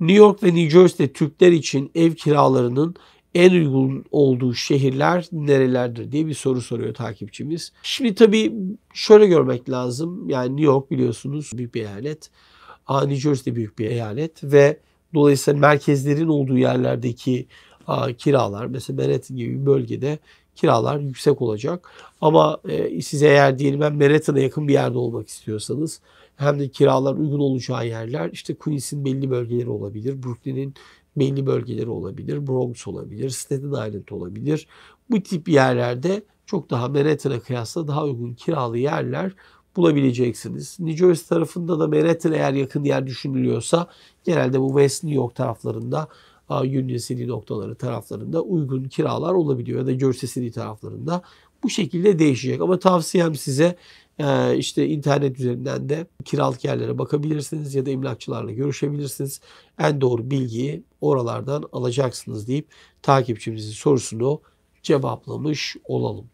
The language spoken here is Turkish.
New York ve New Jersey'de Türkler için ev kiralarının en uygun olduğu şehirler nerelerdir diye bir soru soruyor takipçimiz. Şimdi tabii şöyle görmek lazım. Yani New York biliyorsunuz büyük bir eyalet. New Jersey de büyük bir eyalet ve dolayısıyla merkezlerin olduğu yerlerdeki kiralar mesela Manhattan gibi bir bölgede kiralar yüksek olacak. Ama e, siz eğer diyelim ben Manhattan'a yakın bir yerde olmak istiyorsanız hem de kiralar uygun olacağı yerler işte Queens'in belli bölgeleri olabilir. Brooklyn'in belli bölgeleri olabilir. Bronx olabilir. Staten Island olabilir. Bu tip yerlerde çok daha Manhattan'a kıyasla daha uygun kiralı yerler bulabileceksiniz. New Jersey tarafında da Manhattan eğer yakın yer düşünülüyorsa genelde bu West New York taraflarında Union City noktaları taraflarında uygun kiralar olabiliyor ya da Jersey taraflarında bu şekilde değişecek. Ama tavsiyem size e, işte internet üzerinden de kiralık yerlere bakabilirsiniz ya da emlakçılarla görüşebilirsiniz. En doğru bilgiyi oralardan alacaksınız deyip takipçimizin sorusunu cevaplamış olalım.